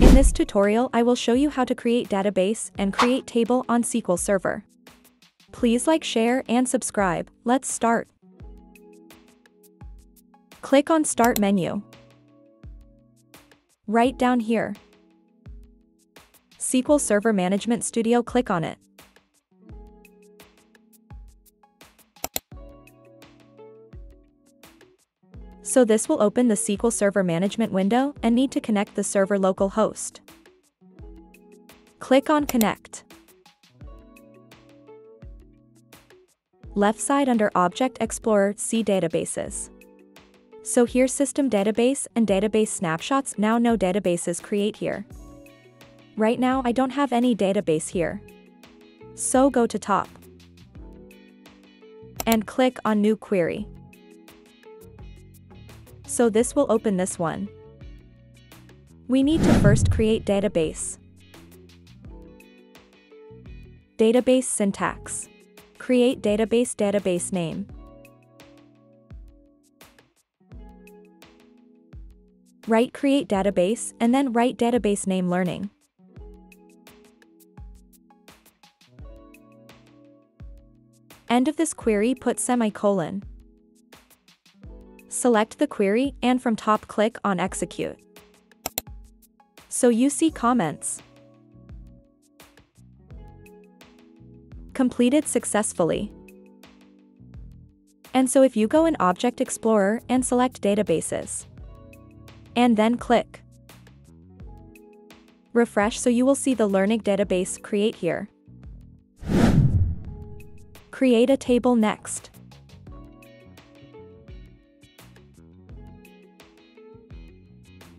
In this tutorial I will show you how to create database and create table on SQL Server. Please like share and subscribe, let's start. Click on Start menu. Right down here. SQL Server Management Studio click on it. So this will open the SQL Server Management window and need to connect the server local host. Click on Connect. Left side under Object Explorer see Databases. So here System Database and Database Snapshots now no databases create here. Right now I don't have any database here. So go to top. And click on New Query so this will open this one. We need to first create database. Database syntax. Create database database name. Write create database and then write database name learning. End of this query put semicolon. Select the query and from top click on Execute. So you see comments. Completed successfully. And so if you go in Object Explorer and select Databases. And then click. Refresh so you will see the Learning Database create here. Create a table next.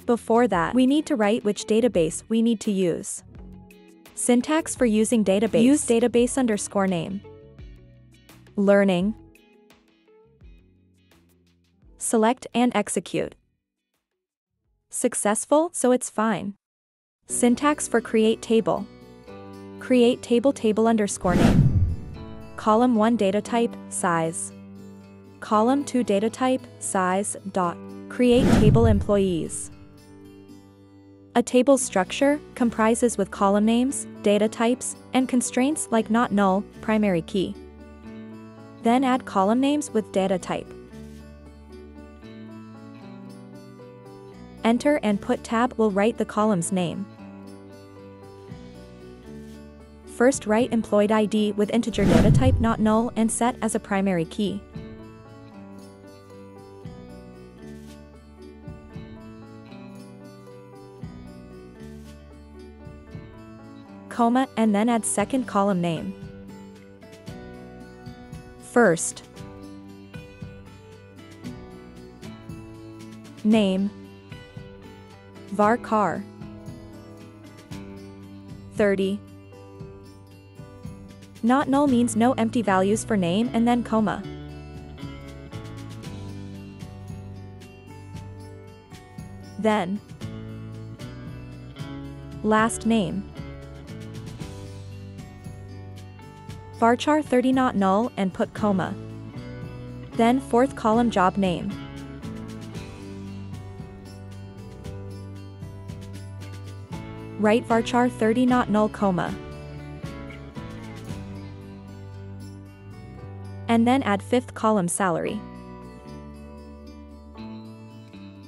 Before that, we need to write which database we need to use. Syntax for using database. Use database underscore name. Learning. Select and execute. Successful, so it's fine. Syntax for create table. Create table table underscore name. Column 1 data type, size. Column 2 data type, size, dot. Create table employees. A table's structure comprises with column names, data types, and constraints like not null, primary key. Then add column names with data type. Enter and put tab will write the column's name. First write employed ID with integer data type not null and set as a primary key. Comma and then add second column name. First. Name. varchar. 30. Not null means no empty values for name and then comma. Then. Last name. Varchar 30 not null and put comma. Then fourth column job name. Write varchar 30 not null comma. And then add fifth column salary.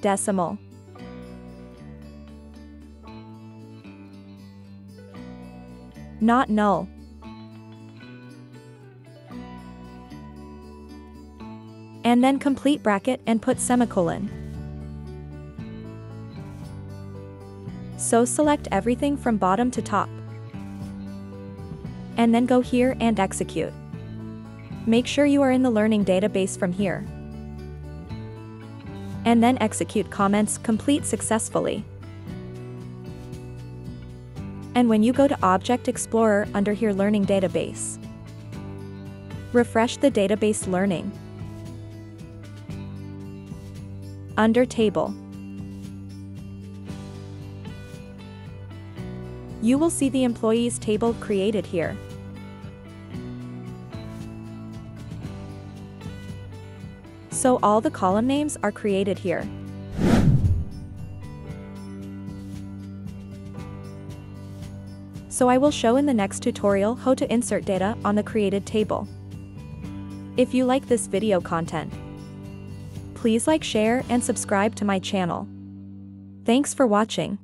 Decimal. Not null. And then complete bracket and put semicolon. So select everything from bottom to top. And then go here and execute. Make sure you are in the learning database from here. And then execute comments complete successfully. And when you go to Object Explorer under here Learning Database, refresh the database learning. Under Table. You will see the employees table created here. So all the column names are created here. So I will show in the next tutorial how to insert data on the created table. If you like this video content, please like share and subscribe to my channel. Thanks for watching.